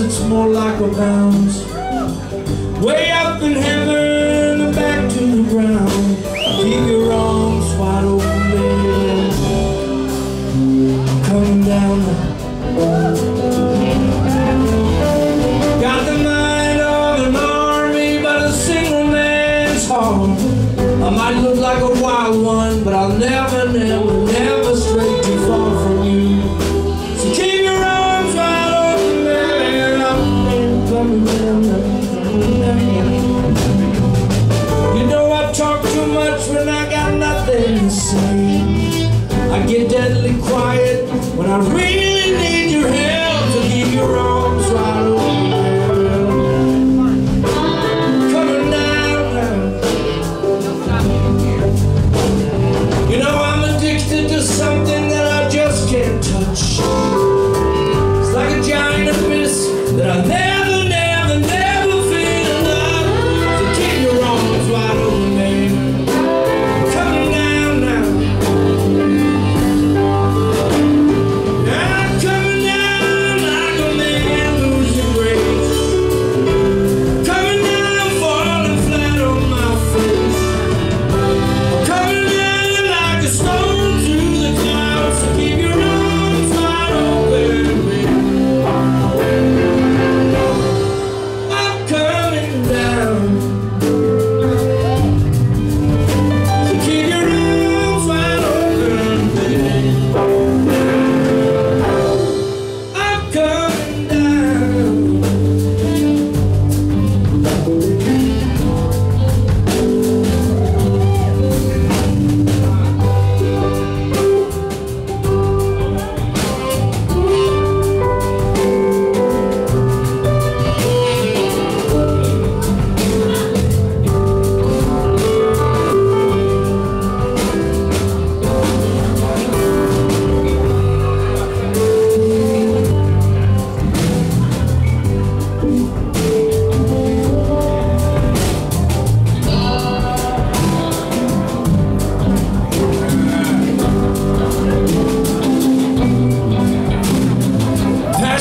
upper bounds. Way up in heaven and back to the ground. Keep your arms wide open, baby. I'm coming down Got the mind of an army, but a single man's heart. I might look like a wild one, but I'll never, never when I got nothing to say. I get deadly quiet when I really need your help to keep your arms wide open. Coming down now. You know I'm addicted to something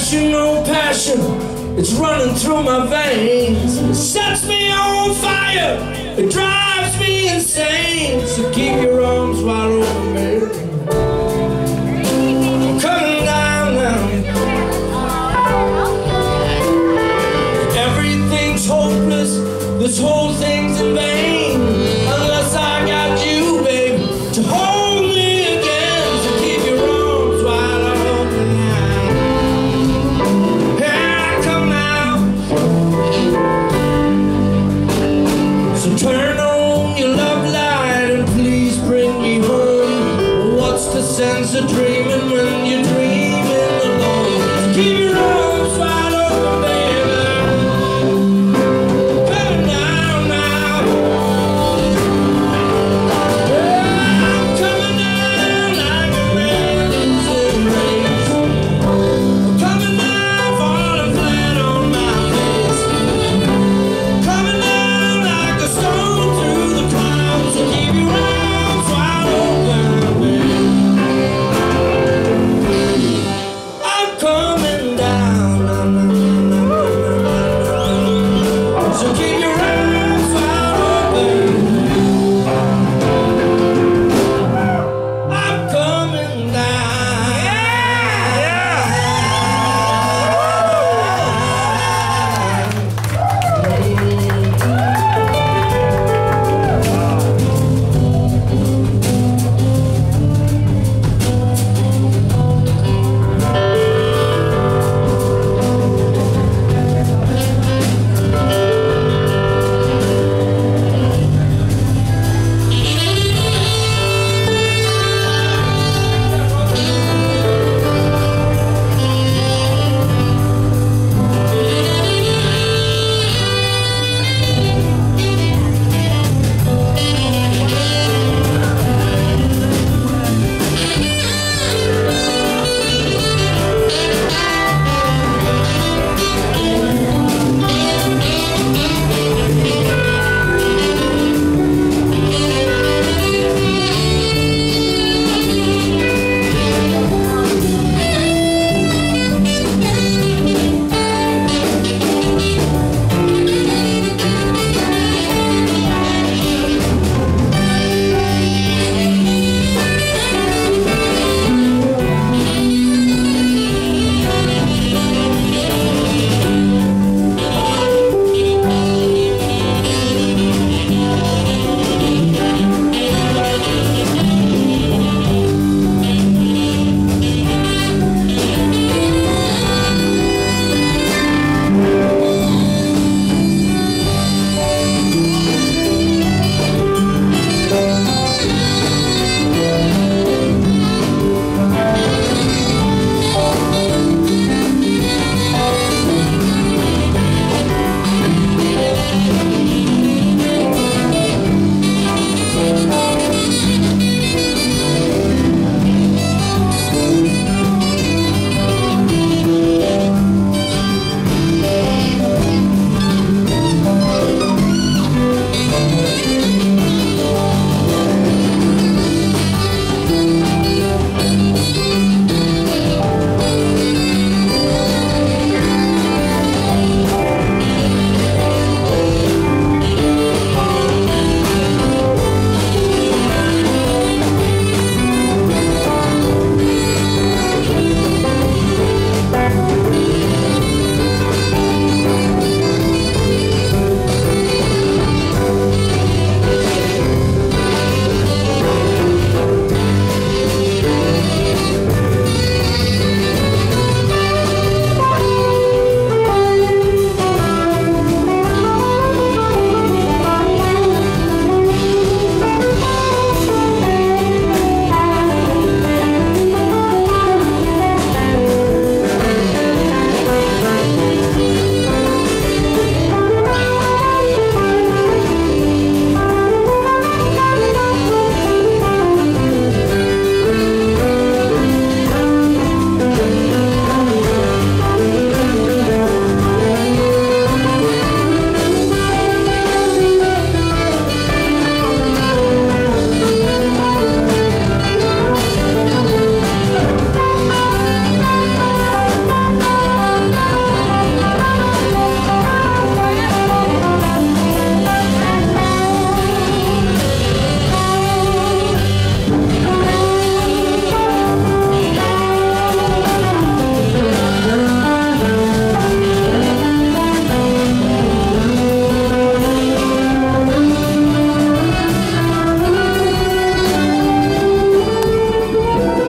Passion, oh passion, it's running through my veins. It sets me on fire, it drives me insane. So keep your arms wide open, baby.